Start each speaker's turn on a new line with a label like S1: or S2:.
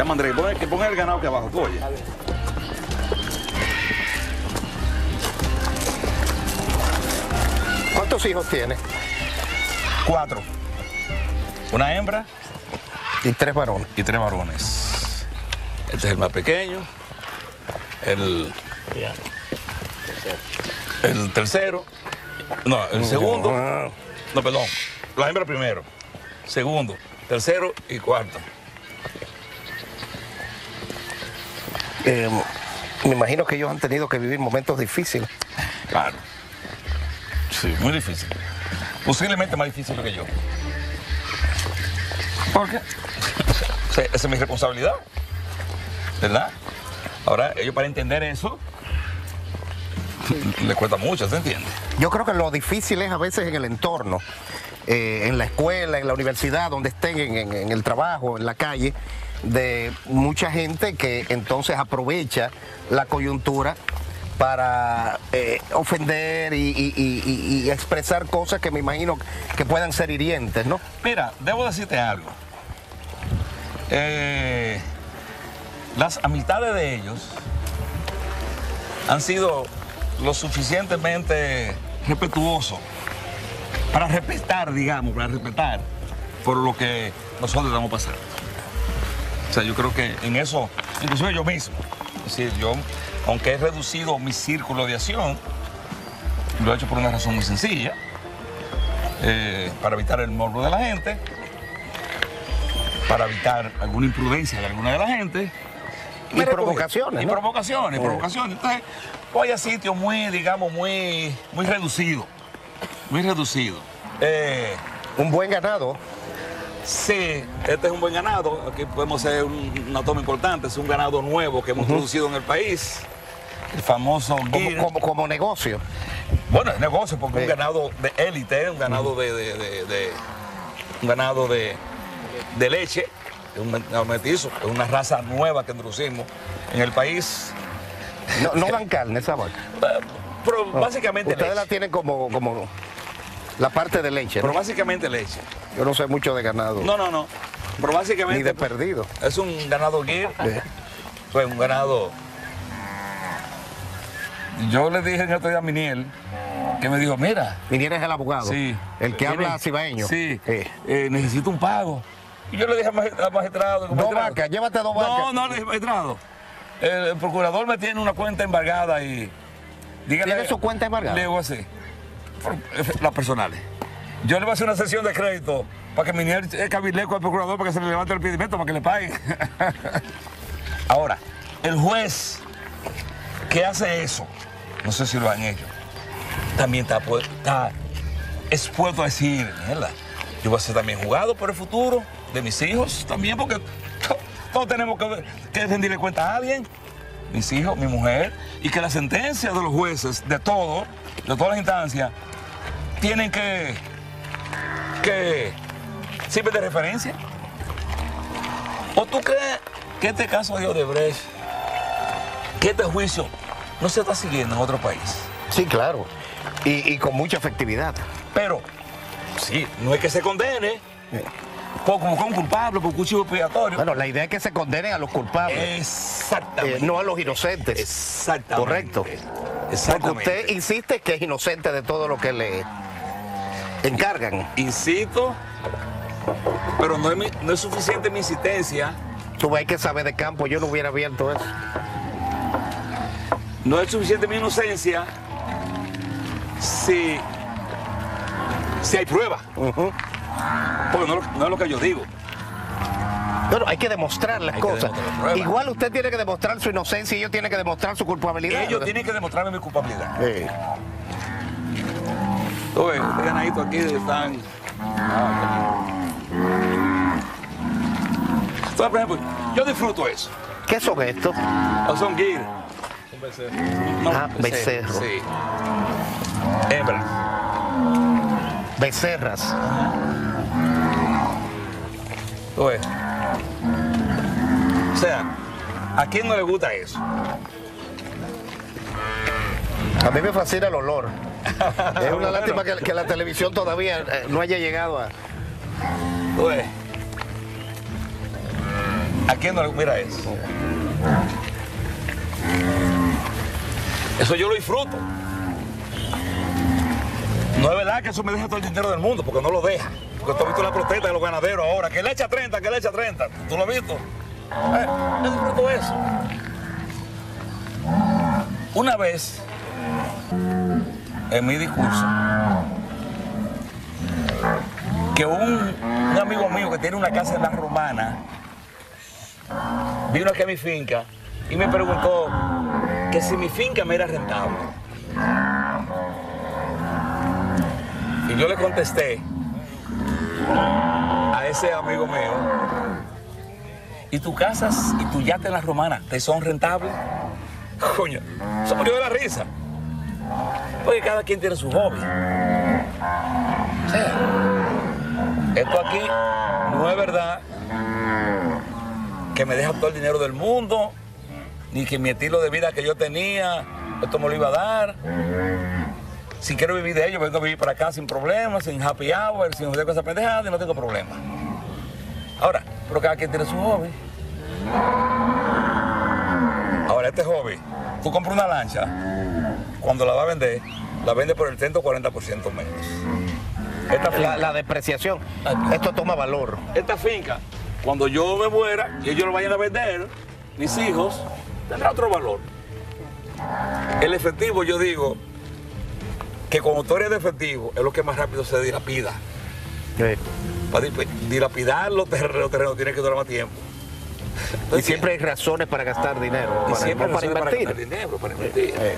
S1: Llama Andrés, pon, que ponga el ganado aquí abajo, tú oye.
S2: ¿Cuántos hijos tiene?
S1: Cuatro. Una hembra
S2: Y tres varones.
S1: y tres varones. Este es el más pequeño. El, el tercero. No, el segundo.
S2: Ah,
S1: No, perdón. La hembra primero. Segundo, tercero y cuarto.
S2: Eh, me imagino que ellos han tenido que vivir momentos difíciles.
S1: Claro. Sí, muy difícil. Posiblemente más difícil que yo. ¿Por qué? Esa es mi responsabilidad. ¿Verdad? Ahora, ellos para entender eso, les cuesta mucho, ¿se entiende?
S2: Yo creo que lo difícil es a veces en el entorno, eh, en la escuela, en la universidad, donde estén, en, en- en el trabajo, en la calle, de mucha gente que entonces aprovecha la coyuntura para eh, ofender y, expresar cosas que me imagino que puedan ser hirientes, ¿no?
S1: Mira, debo decirte algo. Eh, las amistades de ellos han sido lo suficientemente respetuosos para respetar, digamos, para respetar por lo que nosotros estamos pasando. O sea, yo creo que en eso, inclusive yo mismo, es decir, yo, aunque he reducido mi círculo de acción, lo he hecho por una razón muy sencilla eh, para evitar el morbo de la gente, para evitar alguna imprudencia de alguna de la gente.
S2: Y provocaciones,
S1: Y
S2: ¿no?
S1: provocaciones,
S2: Eh.
S1: provocaciones. Entonces, voy a sitios muy, digamos, muy, muy reducidos. Muy reducidos. Eh,
S2: Un buen ganado.
S1: Sí, este es un buen ganado. Aquí podemos hacer un- una toma importante. Es un ganado nuevo que hemos introducido en el país. El famoso
S2: Como, como, como negocio.
S1: Bueno, es negocio porque
S2: Sí.
S1: un ganado de élite, un ganado de, de- de- de- un ganado de, leche, es un ganado mestizo, es una raza nueva que introducimos en el país.
S2: No, no dan carne esa vaca.
S1: Eh, Pero básicamente
S2: Ustedes la tienen como, como la parte de leche,
S1: Pero
S2: ¿no?
S1: básicamente leche.
S2: Yo no sé mucho de ganado.
S1: No, no, no. Pero básicamente
S2: Ni de perdido.
S1: es un ganado Gir,
S2: Sí.
S1: pues un ganado. Yo le dije en otro día a Miniel que me dijo, mira,
S2: Minier es el abogado.
S1: Sí.
S2: El que
S1: Mire,
S2: habla cibaeño.
S1: Sí. Eh, necesito un pago. Y yo le dije al magi- al magistrado.
S2: Dos vacas, llévate dos
S1: No,
S2: vacas.
S1: no, le dije, magistrado. El, el procurador me tiene una cuenta embargada y. Dígale,
S2: ¿Tiene su cuenta embargada?
S1: Le digo así. Eh, Las personales. Yo le voy a hacer una sesión de crédito para que Minier eh, cabileco al procurador para que se le levante el pedimento para que le paguen. Ahora, el juez que hace eso, no sé si lo han hecho, también está, está expuesto a decir, mierda, yo voy a ser también jugado por el futuro de mis hijos también, porque to- todos tenemos que, que rendirle cuenta a alguien, mis hijos, mi mujer, y que la sentencia de los jueces, de todo, de todas las instancias, tienen que, que sirven de referencia. ¿O tú crees que este caso de Odebrecht, que este juicio no se está siguiendo en otro país?
S2: Sí, claro. Y, y con mucha efectividad.
S1: Pero, sí, no es que se condene por, como con culpable por cuchillo expiatorio.
S2: Bueno, la idea es que se condenen a los culpables,
S1: Exactamente.
S2: eh, no a los inocentes.
S1: Exactamente.
S2: Correcto. Porque
S1: Exactamente.
S2: usted insiste que es inocente de todo lo que le encargan.
S1: Insisto, pero no es, mi- no es suficiente mi insistencia.
S2: Tú hay que saber de campo, yo no hubiera abierto eso.
S1: No es suficiente mi inocencia si, si hay pruebas.
S2: Ujú.
S1: Porque no, no es lo que yo digo.
S2: Bueno, hay que demostrar las
S1: Hay
S2: cosas.
S1: demostrar.
S2: Igual usted tiene que demostrar su inocencia y ellos tienen que demostrar su culpabilidad.
S1: Ellos tienen que demostrarme mi culpabilidad.
S2: Sí.
S1: Tú ves, este ganadito aquí están. Ah, Entonces, por ejemplo, yo disfruto eso.
S2: ¿Qué son estos?
S1: O son guir. No,
S2: Ah, becerro.
S1: Sí. Hembra.
S2: Becerras.
S1: Ves. O sea, ¿a quién no le gusta eso?
S2: A mí me fascina el olor. Es una lástima que, que la televisión todavía eh, no haya llegado a...
S1: Ves. ¿A quién no le mira eso? Eso yo lo disfruto. No es verdad que eso me deja todo el dinero del mundo, porque no lo deja. Porque tú has visto la protesta de los ganaderos ahora, que le echa 30, que le echa 30. ¿Tú lo has visto? Eh, yo disfruto eso. Una vez, en mi discurso, que un, amigo mío que tiene una casa en la romana vino aquí a mi finca y me preguntó que si mi finca me era rentable. Yo le contesté a ese amigo mío, ¿y tus casas y tu yate en la romana te son rentables? Coño, se murió de la risa. Porque cada quien tiene su hobby. O sea, esto aquí no es verdad que me deja todo el dinero del mundo, ni que mi estilo de vida que yo tenía, esto me lo iba a dar. Si quiero vivir de ello, vengo a vivir para acá sin problemas, sin happy hour, sin hacer cosas pendejadas y no tengo problema. Ahora, pero cada quien tiene su hobby. Ahora, este hobby, tú compras una lancha, cuando la vas a vender, la vende por el 30 o 40% menos. Esta
S2: La, la depreciación. Esto toma valor.
S1: esta finca, cuando yo me muera y ellos lo vayan a vender, mis hijos, tendrá otro valor. El efectivo, yo digo, que cuando tú eres de efectivo, es lo que más rápido se dilapida. Para di- dilapidar los terrenos, los terrenos tiene que durar más tiempo.
S2: Y siempre hay razones para gastar dinero.
S1: Y
S2: para,
S1: siempre
S2: para
S1: razones
S2: invertir.
S1: ganar dinero, para invertir.
S2: Eh.